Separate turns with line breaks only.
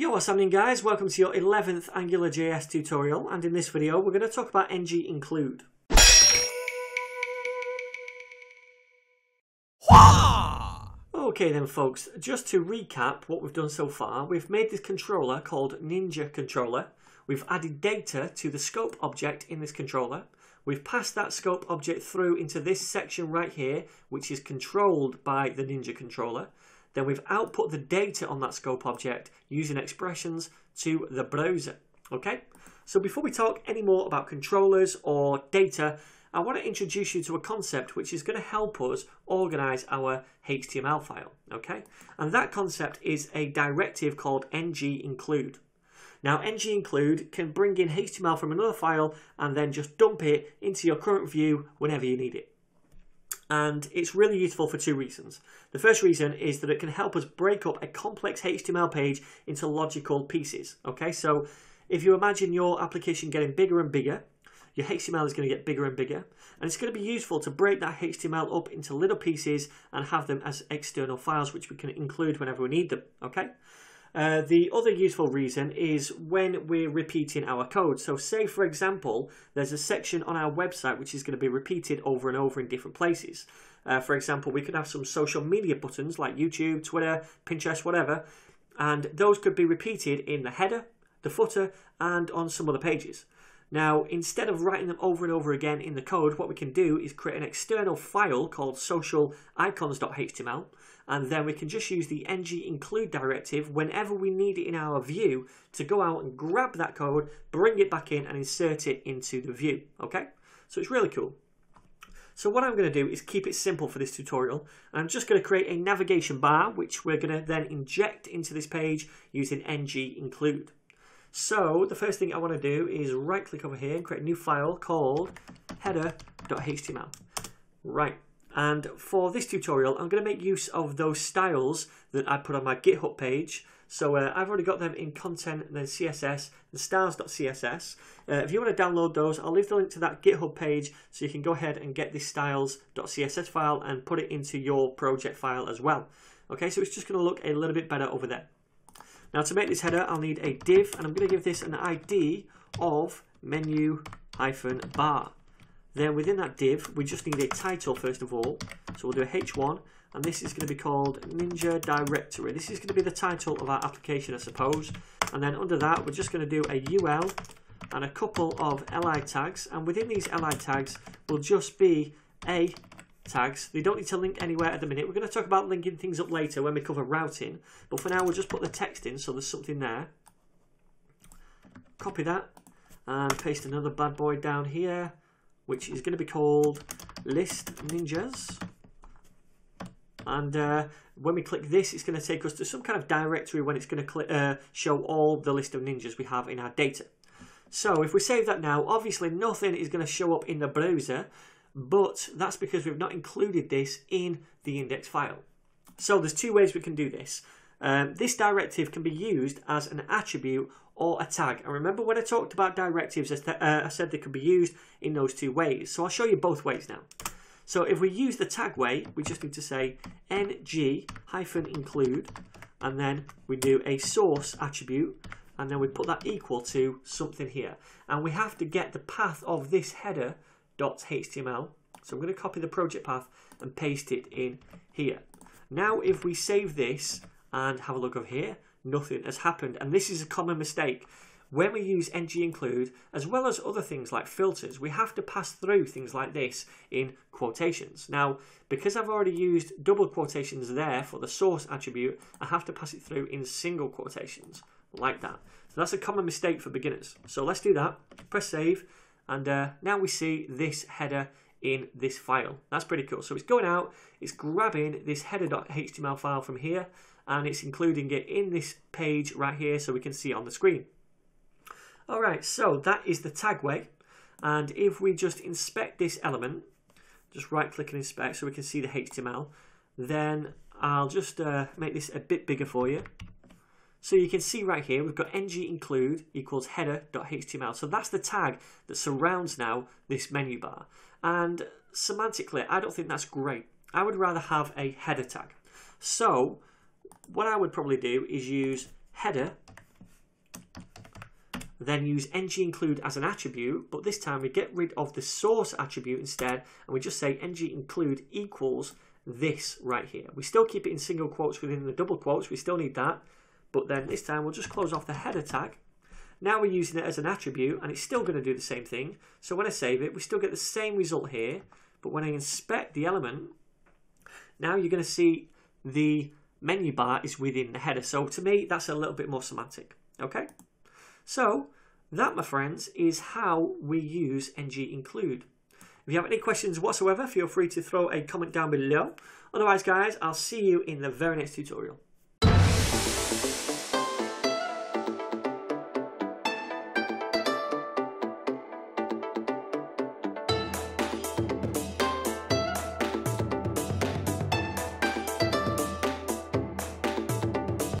Yo, what's happening guys? Welcome to your 11th AngularJS tutorial and in this video we're going to talk about ng include. Okay then folks, just to recap what we've done so far, we've made this controller called Ninja Controller. We've added data to the scope object in this controller. We've passed that scope object through into this section right here, which is controlled by the Ninja controller. Then we've output the data on that scope object using expressions to the browser. Okay, so before we talk any more about controllers or data, I want to introduce you to a concept which is going to help us organize our HTML file. Okay, and that concept is a directive called ng include. Now, ng include can bring in HTML from another file and then just dump it into your current view whenever you need it and it's really useful for two reasons. The first reason is that it can help us break up a complex HTML page into logical pieces. Okay, so if you imagine your application getting bigger and bigger, your HTML is going to get bigger and bigger, and it's going to be useful to break that HTML up into little pieces and have them as external files which we can include whenever we need them. Okay. Uh, the other useful reason is when we're repeating our code. So say, for example, there's a section on our website which is going to be repeated over and over in different places. Uh, for example, we could have some social media buttons like YouTube, Twitter, Pinterest, whatever, and those could be repeated in the header, the footer, and on some other pages. Now, instead of writing them over and over again in the code, what we can do is create an external file called socialicons.html, and then we can just use the ng include directive whenever we need it in our view to go out and grab that code, bring it back in, and insert it into the view. Okay, so it's really cool. So what I'm going to do is keep it simple for this tutorial. And I'm just going to create a navigation bar, which we're going to then inject into this page using ng include. So the first thing I want to do is right click over here and create a new file called header.html. Right. And for this tutorial, I'm going to make use of those styles that I put on my GitHub page. So uh, I've already got them in content and then CSS and styles.css. Uh, if you want to download those, I'll leave the link to that GitHub page so you can go ahead and get this styles.css file and put it into your project file as well. Okay, so it's just going to look a little bit better over there. Now to make this header, I'll need a div, and I'm going to give this an ID of menu hyphen bar. Then within that div, we just need a title first of all. So we'll do a h1, and this is going to be called Ninja Directory. This is going to be the title of our application, I suppose. And then under that, we're just going to do a UL and a couple of li tags. And within these li tags will just be a tags. They don't need to link anywhere at the minute. We're going to talk about linking things up later when we cover routing. But for now, we'll just put the text in so there's something there. Copy that and paste another bad boy down here, which is going to be called list ninjas. And uh, when we click this, it's going to take us to some kind of directory when it's going to uh, show all the list of ninjas we have in our data. So if we save that now, obviously nothing is going to show up in the browser but that's because we've not included this in the index file. So there's two ways we can do this. Um, this directive can be used as an attribute or a tag. And remember when I talked about directives, uh, I said they could be used in those two ways. So I'll show you both ways now. So if we use the tag way, we just need to say ng hyphen include, and then we do a source attribute, and then we put that equal to something here. And we have to get the path of this header .html. So I'm going to copy the project path and paste it in here. Now if we save this and have a look over here, nothing has happened. And this is a common mistake. When we use ng include, as well as other things like filters, we have to pass through things like this in quotations. Now, because I've already used double quotations there for the source attribute, I have to pass it through in single quotations, like that. So that's a common mistake for beginners. So let's do that. Press save and uh, now we see this header in this file. That's pretty cool. So it's going out, it's grabbing this header.html file from here, and it's including it in this page right here so we can see it on the screen. All right, so that is the tag way. And if we just inspect this element, just right click and inspect so we can see the HTML, then I'll just uh, make this a bit bigger for you. So you can see right here, we've got ng include equals header.html. So that's the tag that surrounds now this menu bar. And semantically, I don't think that's great. I would rather have a header tag. So what I would probably do is use header then use ng include as an attribute, but this time we get rid of the source attribute instead, and we just say ng include equals this right here. We still keep it in single quotes within the double quotes, we still need that, but then this time we'll just close off the header tag. Now we're using it as an attribute, and it's still going to do the same thing. So when I save it, we still get the same result here, but when I inspect the element, now you're going to see the menu bar is within the header. So to me, that's a little bit more semantic. Okay? So that, my friends, is how we use ng include. If you have any questions whatsoever, feel free to throw a comment down below. Otherwise, guys, I'll see you in the very next tutorial.